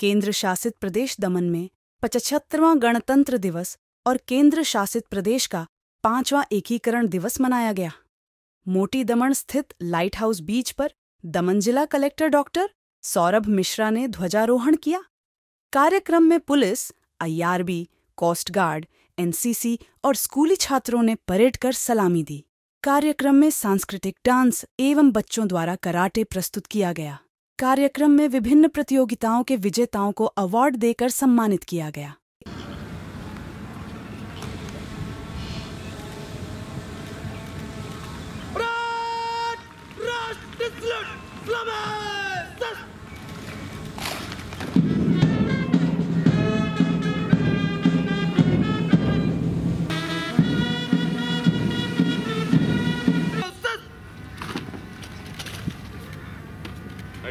केंद्र शासित प्रदेश दमन में पचहत्तरवां गणतंत्र दिवस और केंद्र शासित प्रदेश का पांचवां एकीकरण दिवस मनाया गया। मोटी दमन स्थित लाइट हाउस बीच पर दमन जिला कलेक्टर डॉक्टर सौरभ मिश्रा ने ध्वजारोहण किया। कार्यक्रम में police IRB coast guard NCC और स्कूली छात्रों ने परेड कर सलामी दी। कार्यक्रम में सांस्कृतिक डांस एवं बच्चों द्वारा कराटे प्रस्तुत किया गया। कार्यक्रम में विभिन्न प्रतियोगिताओं के विजेताओं को अवार्ड देकर सम्मानित किया गया।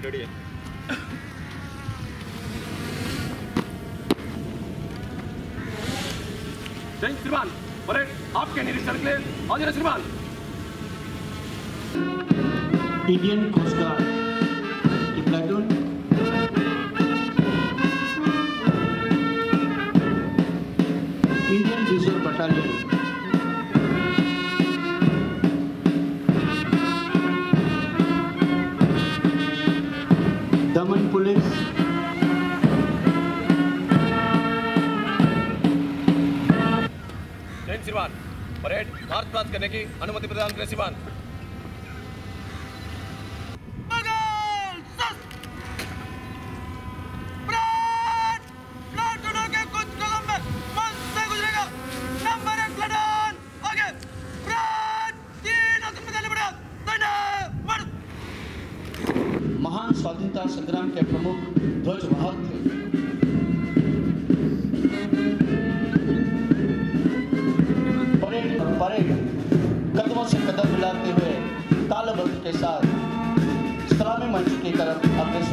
रेडी जय श्रीमान परेड आपके निरीक्षण के लिए हाजिर श्रीमान इंडियन कोस्ट गार्ड की Daman police. Siwan parade march pass करने की अनुमति प्रदान करें श्रीमान।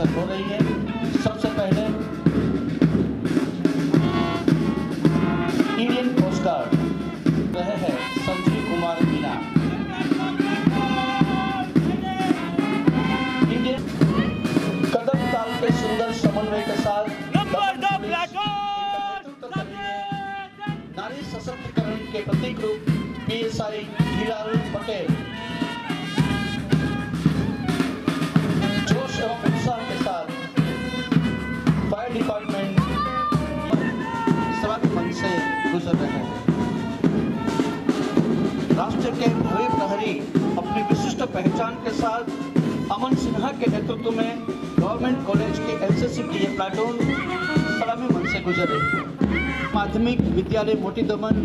अग्रसर हो रही है। सबसे पहले इंडियन कोस्ट गार्ड रहे हैं संजीव कुमार मीना। इंडियन कदम ताल के सुंदर समन्वय के साथ नारी सशक्तिकरण के प्रतीक रूप पीएसआई हीरालाल पटेल। जोश एवं उत्साह गुजर रहे हैं राष्ट्र के भव्य प्रहरी अपनी विशिष्ट पहचान के साथ अमन सिन्हा के नेतृत्व में गवर्नमेंट कॉलेज के एनसीसी की ये प्लाटून सलामी मंच से गुजर। रही है माध्यमिक विद्यालय मोटी दमन,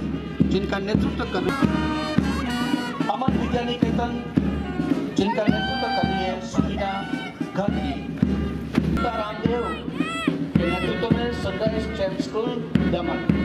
जिनका नेतृत्व कर अमन विद्या निकेतन जिनका नेतृत्व कर रही है सुनीता गीता रामदेव के नेतृत्व में सनराइज चैन स्कूल दमन।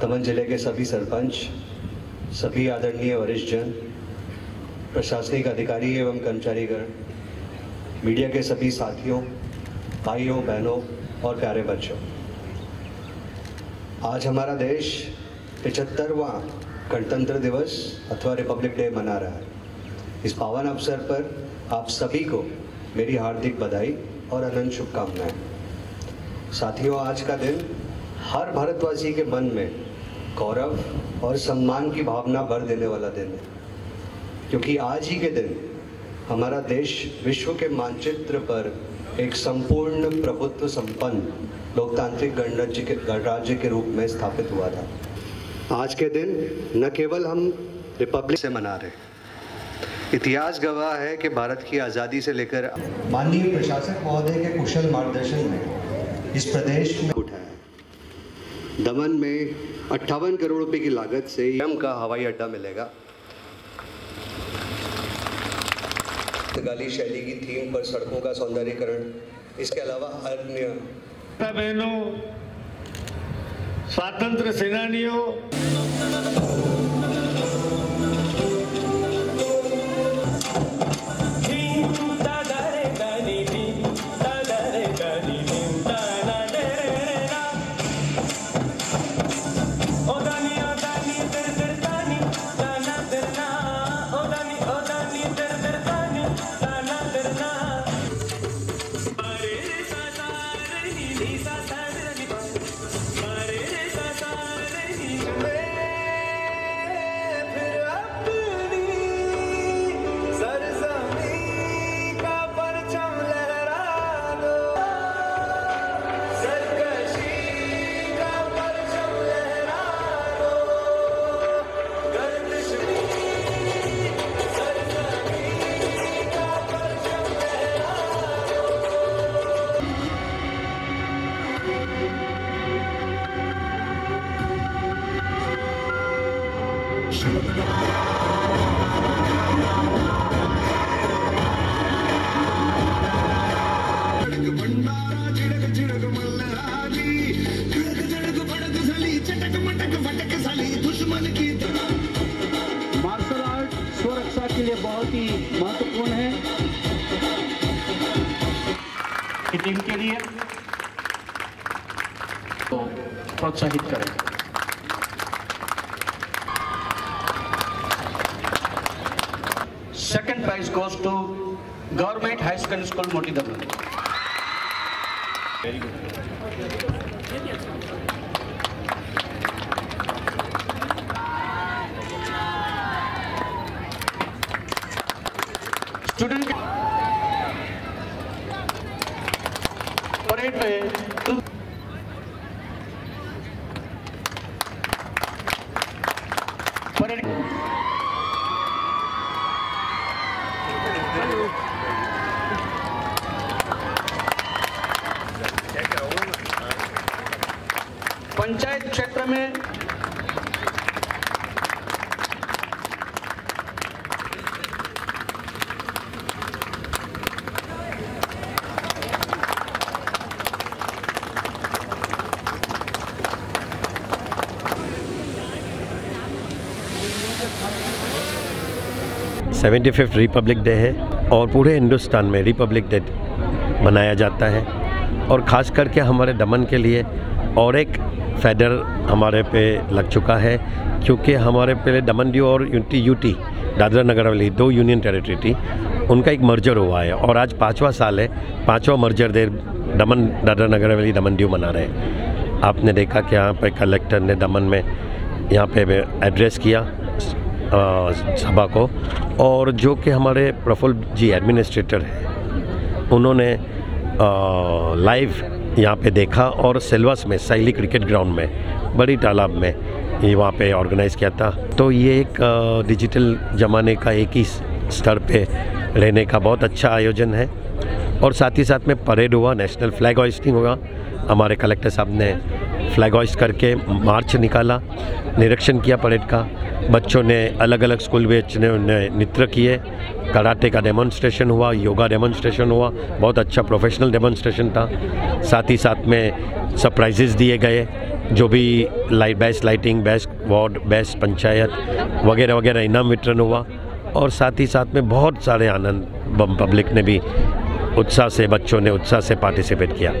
दमन ज़िले के सभी सरपंच, सभी आदरणीय वरिष्ठ जन, प्रशासनिक अधिकारी एवं कर्मचारीगण, मीडिया के सभी साथियों, भाइयों, बहनों और प्यारे बच्चों। आज हमारा देश पिचहत्तरवां गणतंत्र दिवस अथवा रिपब्लिक डे मना रहा है। इस पावन अवसर पर आप सभी को मेरी हार्दिक बधाई और अनंत शुभकामनाएँ। साथियों, आज का दिन हर भारतवासी के मन में गौरव और सम्मान की भावना भर देने वाला दिन है। क्योंकि आज ही के दिन हमारा देश विश्व के मानचित्र पर एक संपूर्ण प्रभुत्व संपन्न लोकतांत्रिक गणराज्य के गणराज्य के रूप में स्थापित हुआ था। आज के दिन न केवल हम रिपब्लिक से मना रहे इतिहास गवाह है कि भारत की आज़ादी से लेकर माननीय प्रशासक महोदय के कुशल मार्गदर्शन में इस प्रदेश में दमन में अट्ठावन करोड़ रुपए की लागत से एम का हवाई अड्डा मिलेगा। पुर्तगाली शैली की थीम पर सड़कों का सौंदर्यकरण। इसके अलावा अन्य बहनों स्वातंत्र सेनानियों आपकी टीम के लिए तो प्रोत्साहित करें। Second prize goes to government high secondary school मोटी दबल गुड परेड पे पंचायत क्षेत्र में सेवेंटी फिफ्थ रिपब्लिक डे है और पूरे हिंदुस्तान में रिपब्लिक डे मनाया जाता है। और ख़ास करके हमारे दमन के लिए और एक फेडर हमारे पे लग चुका है, क्योंकि हमारे पहले दमन ड्यू और यूटी यूटी, दादरा नगर हवेली दो यूनियन टेरिटरी थी, उनका एक मर्जर हुआ है। और आज पाँचवा साल है, पाँचवा मर्जर दे दमन, दादरा नगर हवेली दमन ड्यू मना रहे हैं। आपने देखा कि यहाँ पे कलेक्टर ने दमन में यहाँ पे एड्रेस किया सभा को, और जो कि हमारे प्रफुल्ल जी एडमिनिस्ट्रेटर हैं, उन्होंने लाइव यहाँ पे देखा और सेल्वास में सैली क्रिकेट ग्राउंड में, बड़ी तालाब में ये वहाँ पे ऑर्गेनाइज़ किया था। तो ये एक डिजिटल ज़माने का एक ही स्तर पे रहने का बहुत अच्छा आयोजन है। और साथ ही साथ में परेड हुआ नेशनल फ्लैग होइस्टिंग हुआ। हमारे कलेक्टर साहब ने फ्लैग होइस्ट करके मार्च निकाला, निरीक्षण किया परेड का। बच्चों ने अलग अलग स्कूल बच्चों ने नृत्य किए। कराटे का डेमोन्स्ट्रेशन हुआ, योगा डेमोन्स्ट्रेशन हुआ, बहुत अच्छा प्रोफेशनल डेमोन्स्ट्रेशन था। साथ ही साथ में सरप्राइजेस दिए गए, जो भी light best lighting best ward best panchayat वगैरह वगैरह इनाम वितरण हुआ। और साथ ही साथ में बहुत सारे आनंद पब्लिक ने भी उत्साह से, बच्चों ने उत्साह से पार्टिसिपेट किया।